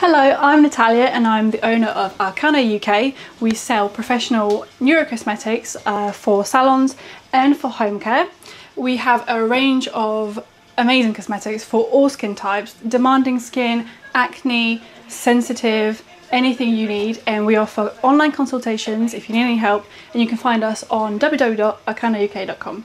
Hello, I'm Natalia and I'm the owner of Arkana UK. We sell professional neurocosmetics uh, for salons and for home care. We have a range of amazing cosmetics for all skin types, demanding skin, acne, sensitive, anything you need and we offer online consultations if you need any help and you can find us on www.arkanauk.com.